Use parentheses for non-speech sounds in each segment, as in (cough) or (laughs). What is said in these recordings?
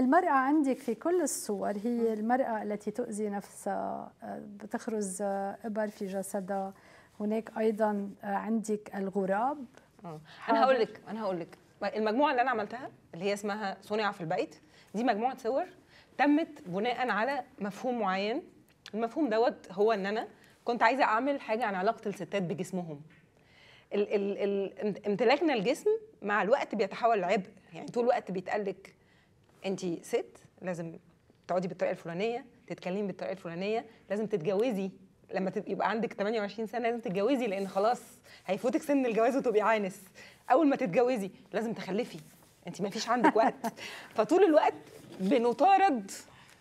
المرأة عندك في كل الصور هي المرأة التي تؤذي نفسها بتخرز إبر في جسدها. هناك أيضا عندك الغراب. أنا هقول لك أنا هقول لك المجموعة اللي أنا عملتها اللي هي اسمها صنع في البيت دي مجموعة صور تمت بناء على مفهوم معين. المفهوم دوت هو إن أنا كنت عايزة أعمل حاجة عن علاقة الستات بجسمهم. ال ال ال امتلاكنا الجسم مع الوقت بيتحول لعبء يعني طول الوقت بيتقال لك انت ست لازم تقعدي بالطريقة الفلانية تتكلمي بالطريقة الفلانية لازم تتجوزي. لما يبقى عندك 28 سنة لازم تتجوزي لأن خلاص هيفوتك سن الجواز وتبقي عانس. أول ما تتجوزي لازم تخلفي. انت ما فيش عندك وقت. (laughs) فطول الوقت بنطارد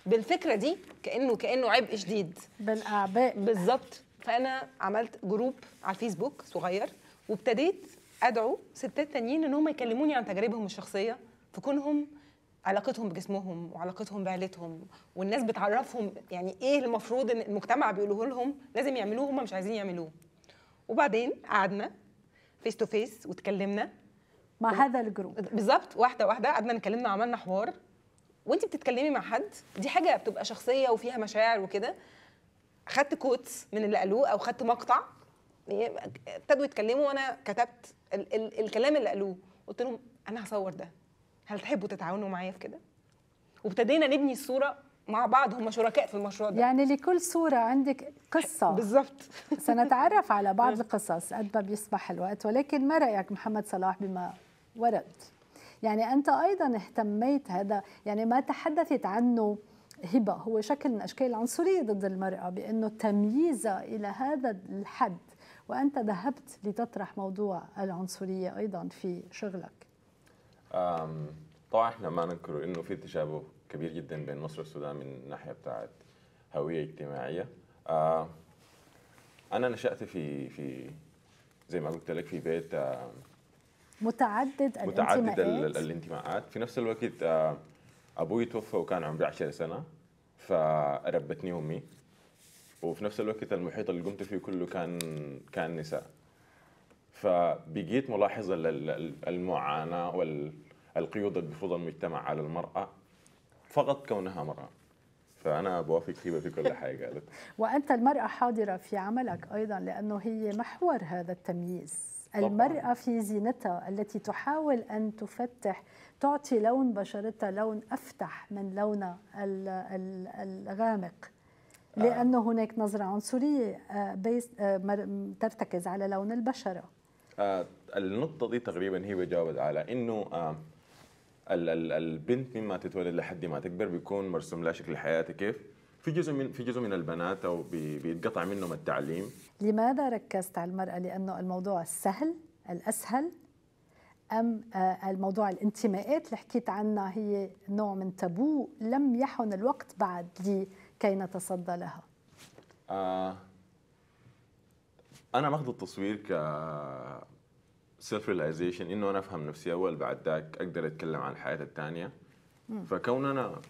بالفكرة دي كأنه كأنه عبء شديد. بالاعباء بالظبط. فأنا عملت جروب على الفيسبوك صغير وابتديت أدعو ستات تانيين إن هم يكلموني عن تجاربهم الشخصية في كونهم علاقتهم بجسمهم وعلاقتهم بعيلتهم والناس بتعرفهم يعني إيه المفروض إن المجتمع بيقوله لهم؟ لازم يعملوه هم مش عايزين يعملوه. وبعدين قعدنا face to face واتكلمنا. مع هذا ال group. بالظبط واحدة واحدة قعدنا نتكلمنا عملنا حوار. وانت بتتكلمي مع حد دي حاجة بتبقى شخصية وفيها مشاعر وكده. خدت كوتس من اللي قالوه أو خدت مقطع ابتدوا يتكلموا وأنا كتبت ال ال الكلام اللي قالوه. قلت لهم أنا هصور ده. هل تحبوا تتعاونوا معايا في كده؟ وابتدينا نبني الصورة مع بعض هم شركاء في المشروع ده. يعني لكل صورة عندك قصة. (laughs) بالظبط. (laughs) سنتعرف على بعض (laughs) القصص قد ما بيسمح الوقت. ولكن ما رأيك محمد صلاح بما ورد؟ يعني أنت أيضا اهتميت هذا يعني ما تحدثت عنه هبة. هو شكل من أشكال العنصرية ضد المرأة بأنه تمييزها إلى هذا الحد. وأنت ذهبت لتطرح موضوع العنصرية أيضا في شغلك. طبعا إحنا ما ننكر إنه في تشابه كبير جدا بين مصر والسودان من الناحيه بتاعت هوية اجتماعية. أنا نشأت في في زي ما قلت لك في بيت متعدد متعدد الانتماءات الانتماءات. في نفس الوقت أبوي توفى وكان عمري 10 سنة فربتني أمي. وفي نفس الوقت المحيط اللي قمت فيه كله كان كان نساء. فبقيت ملاحظ المعاناة والقيود اللي بيفرضها المجتمع على المرأة فقط كونها مرأة. فأنا بوافق هبه في كل حاجة. قالت. وأنت المرأة حاضرة في عملك أيضا لأنه هي محور هذا التمييز. المرأة في زينتها التي تحاول أن تفتح تعطي لون بشرتها لون أفتح من لونها الغامق. آه. لأنه هناك نظرة عنصرية ترتكز على لون البشرة. النقطة دي تقريبا هي بجاوبت على إنه البنت مما تتولد لحد ما تكبر بيكون مرسوم لها شكل حياتها كيف؟ في جزء من في جزء من البنات أو بيتقطع منهم التعليم. لماذا ركزت على المرأة؟ لأنه الموضوع السهل الأسهل أم الموضوع الانتماءات؟ اللي حكيت عنها هي نوع من تابو لم يحن الوقت بعد لكي نتصدى لها. آه أنا ماخذ التصوير ك self realization إنه أنا أفهم نفسي أول بعد ذاك أقدر أتكلم عن الحياة الثانية فكون أنا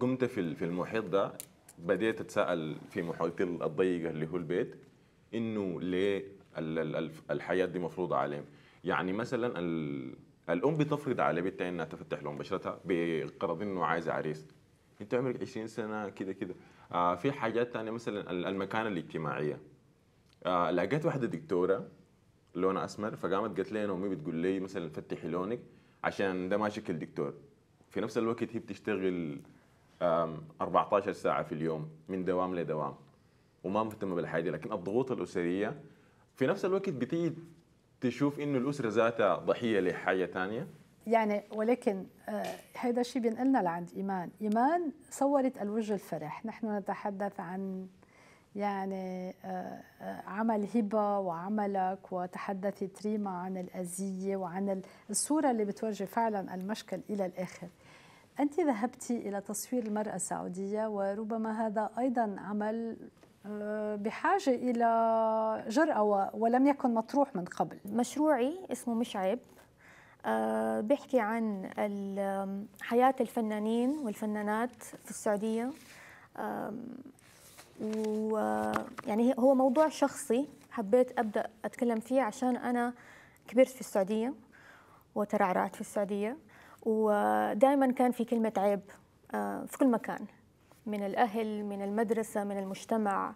قمت في في المحيط ده بديت أتساءل في محيطي الضيقه اللي هو البيت إنه ليه الحياة دي مفروضه عليهم يعني مثلا الأم بتفرض على بنتها إنها تفتح لهم بشرتها بغرض إنه عايزة عريس. أنت عمرك 20 سنة كده كده. آه في حاجات ثانية مثلا المكانة الاجتماعية. آه لقيت واحدة دكتورة لونها أسمر فقامت قالت لي أنا أمي بتقول لي مثلا فتحي لونك عشان ده ما شكل دكتور. في نفس الوقت هي بتشتغل 14 ساعة في اليوم من دوام لدوام وما مهتمة بالحاجة لكن الضغوط الأسرية في نفس الوقت بتيجي تشوف إنه الأسرة ذاتها ضحية لحاجة ثانية يعني ولكن هذا الشيء بينقلنا لعند إيمان. إيمان صورت الوجه الفرح. نحن نتحدث عن يعني عمل هبة وعملك وتحدثت ريما عن الأذية وعن الصورة اللي بتورجي فعلا المشكل إلى الآخر. أنت ذهبت إلى تصوير المرأة السعودية وربما هذا أيضا عمل بحاجة إلى جرأة ولم يكن مطروح من قبل. مشروعي اسمه مش عيب بيحكي عن حياة الفنانين والفنانات في السعودية. ويعني هو موضوع شخصي حبيت أبدأ أتكلم فيه عشان أنا كبرت في السعودية وترعرعت في السعودية ودائما كان في كلمة عيب آه، في كل مكان من الأهل من المدرسة من المجتمع.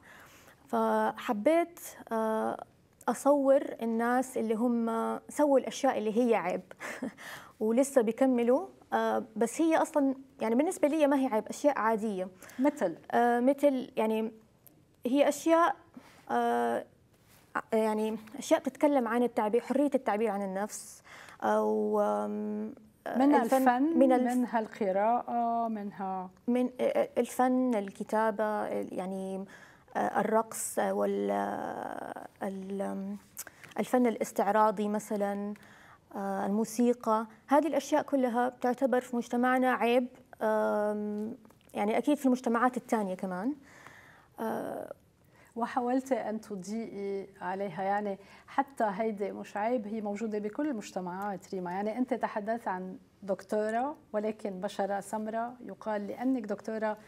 فحبيت آه، أصور الناس اللي هم سووا الأشياء اللي هي عيب (laughs) ولسه بيكملوا آه، بس هي أصلا يعني بالنسبة لي ما هي عيب أشياء عادية. مثل؟ مثل يعني هي أشياء يعني أشياء تتكلم عن التعبير حرية التعبير عن النفس أو من الفن من الف... منها القراءة منها من الفن الكتابة يعني الرقص وال الفن الاستعراضي مثلا. الموسيقى. هذه الأشياء كلها تعتبر في مجتمعنا عيب يعني أكيد في المجتمعات الثانية كمان. وحاولت أن تضيئي عليها يعني حتى هيدي مش عيب هي موجودة بكل المجتمعات ريما. يعني أنت تحدثت عن دكتورة ولكن بشرة سمراء. يقال لأنك دكتورة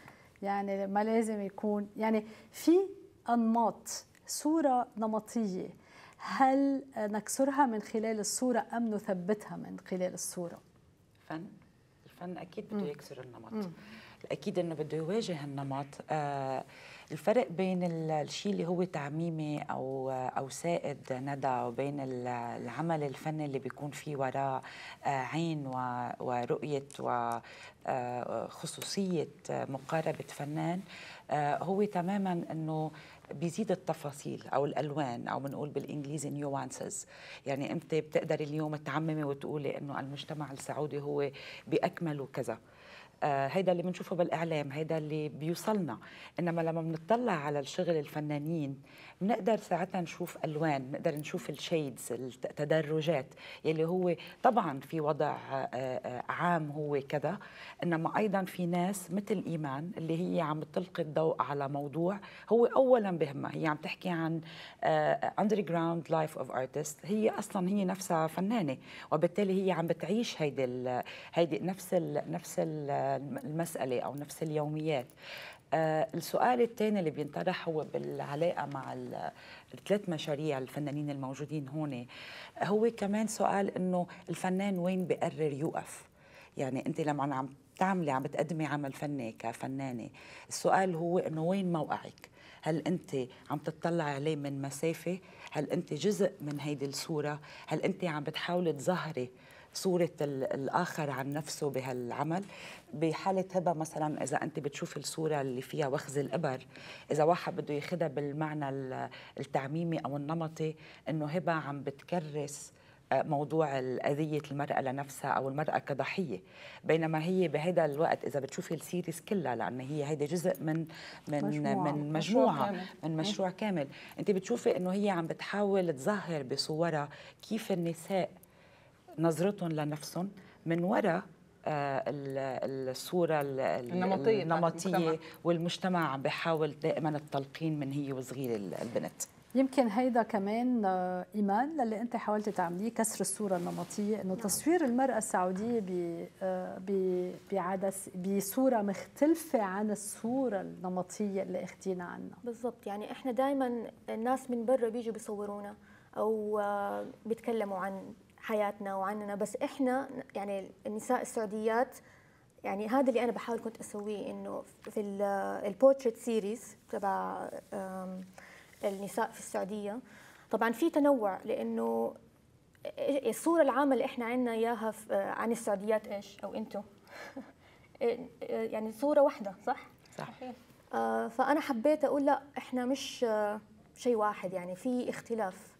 يعني ما لازم يكون يعني في أنماط صورة نمطية. هل نكسرها من خلال الصورة أم نثبتها من خلال الصورة؟ فن الفن أكيد بده يكسر النمط. أكيد إنه بده يواجه النمط. آه الفرق بين الشيء اللي هو تعميمي أو أو سائد ندى وبين العمل الفني اللي بيكون فيه وراء آه، عين ورؤية وخصوصيه آه، مقاربة فنان آه، هو تماما إنه بيزيد التفاصيل أو الألوان أو بنقول بالإنجليزي نيوانسز يعني أنت بتقدري اليوم تعممي وتقولي إنه المجتمع السعودي هو بأكمله كذا. هيدا اللي بنشوفه بالإعلام هيدا اللي بيوصلنا. إنما لما بنطلع على الشغل الفنانين بنقدر ساعتها نشوف ألوان بنقدر نشوف ال shades التدرجات يلي هو طبعا في وضع آه، آه، عام هو كذا. إنما أيضا في ناس مثل إيمان اللي هي عم تلقي الضوء على موضوع هو اولا بهمها. هي عم تحكي عن underground life of artist هي أصلا هي نفسها فنانة وبالتالي هي عم بتعيش هيدي هيدي نفس ال نفس المسألة أو نفس اليوميات. آه السؤال الثاني اللي بينطرح هو بالعلاقة مع الثلاث مشاريع الفنانين الموجودين هون. هو كمان سؤال إنه الفنان وين بقرر يوقف؟ يعني أنت لما عم تعملي عم بتقدمي عمل فني كفنانة السؤال هو إنه وين موقعك؟ هل أنت عم تطلعي عليه من مسافة؟ هل أنت جزء من هيدي الصورة؟ هل أنت عم بتحاولي تظهري صورة الآخر عن نفسه بهالعمل. بحالة هبة مثلا إذا أنت بتشوفي الصورة اللي فيها وخز الإبر إذا واحد بده ياخذها بالمعنى التعميمي أو النمطي إنه هبة عم بتكرس آه، موضوع الأذية المرأة لنفسها أو المرأة كضحية. بينما هي بهذا الوقت إذا بتشوفي السيريز كلها لأن هي هيدا جزء من من مجموعة. من مجموعة مشروع من مشروع كامل. أنت بتشوفي إنه هي عم بتحاول تظهر بصورها كيف النساء نظرتهم لنفسهم من وراء آه، الصورة النمطية النمطية والمجتمع عم بيحاول دائما التلقين من هي وصغيرة البنت. يمكن هيدا كمان آه، إيمان للي أنت حاولت تعمليه كسر الصورة النمطية إنه تصوير المرأة السعودية آه، بعدس بصورة مختلفة عن الصورة النمطية اللي اخذينا عنها. بالضبط. يعني إحنا دائما الناس من برا بيجوا بيصورونا أو بيتكلموا عن حياتنا وعننا بس إحنا يعني النساء السعوديات يعني هذا اللي أنا بحاول كنت أسويه إنه في ال portrait series تبع النساء في السعودية. طبعا في تنوع لأنه الصورة العامة اللي إحنا عندنا إياها عن السعوديات إيش؟ أو أنتم (laughs) يعني صورة واحدة صح؟ صح. آه فأنا حبيت أقول لا إحنا مش شيء واحد يعني في اختلاف.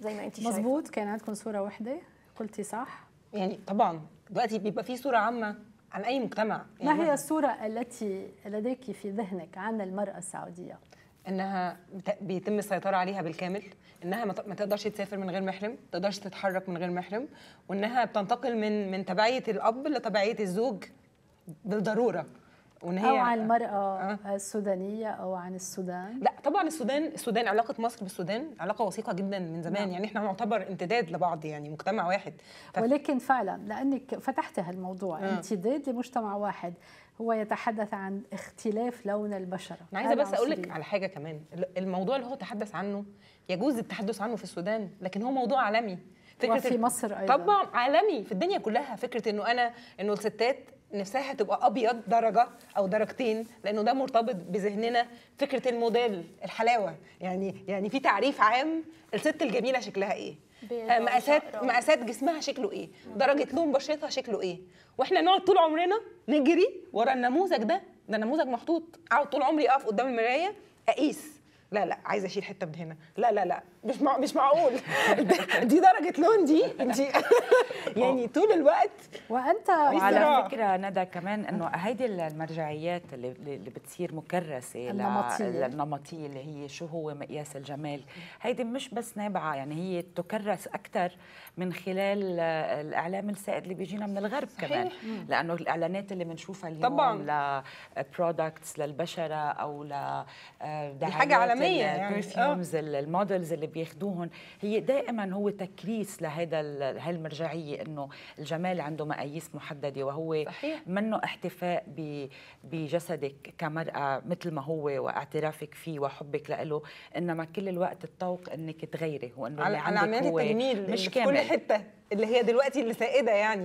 زي ما انت شايفة. مظبوط كان عندكم صورة واحدة. قلتي صح؟ يعني طبعا دلوقتي بيبقى في صورة عامة عن أي مجتمع. يعني ما هي الصورة التي لديك في ذهنك عن المرأة السعودية؟ إنها بيتم السيطرة عليها بالكامل. إنها ما تقدرش تسافر من غير محرم ما تقدرش تتحرك من غير محرم وإنها بتنتقل من من تبعية الأب لتبعية الزوج بالضرورة. وإن هي أو عن المرأة أه؟ السودانية أو عن السودان؟ لا طبعا السودان السودان علاقة مصر بالسودان علاقة وثيقة جدا من زمان. نعم. يعني إحنا نعتبر امتداد لبعض يعني مجتمع واحد. ف... ولكن فعلا لأنك فتحت هالموضوع. أه. امتداد لمجتمع واحد هو يتحدث عن اختلاف لون البشرة. أنا عايزة بس أقول لك على حاجة كمان. الموضوع اللي هو تحدث عنه يجوز التحدث عنه في السودان لكن هو موضوع عالمي. وفي مصر أيضاً. طبعا عالمي في الدنيا كلها. فكرة إنه أنا إنه الستات نفسها تبقى أبيض درجة أو درجتين لأنه ده مرتبط بذهننا فكرة الموديل الحلاوة. يعني يعني في تعريف عام الست الجميلة شكلها إيه؟ مقاسات. مقاسات جسمها شكله إيه؟ درجة لون بشرتها شكله إيه؟ وإحنا نقعد طول عمرنا نجري ورا النموذج ده. ده نموذج محطوط. أقعد طول عمري أقف قدام المراية أقيس. لا لا عايزة أشيل حتة من هنا لا لا لا مش مع... مش معقول (laughs) دي درجة لون دي انت (laughs) يعني طول الوقت وأنت. وعلى فكرة ندى كمان إنه هيدي المرجعيات اللي, اللي بتصير مكرسة النمطية. النمطية اللي هي شو هو مقياس الجمال هيدي مش بس نابعة يعني هي تكرس أكثر من خلال الإعلام السائد اللي بيجينا من الغرب صحيح. كمان لأنه الإعلانات اللي بنشوفها اليوم طبعاً. ل products للبشرة أو ل آه، دي حاجة عالمية يعني. ال perfumes ال models اللي بياخدوهم هي دائما هو تكريس لهذا ال- هالمرجعية إنه الجمال عنده مقاييس محددة وهو صحيح. منه احتفاء بجسدك كمرأة مثل ما هو واعترافك فيه وحبك له إنما كل الوقت الطوق إنك تغيري وإنه على اللي عندك هو اللي مش في كل كامل حتة اللي هي دلوقتي اللي سائدة يعني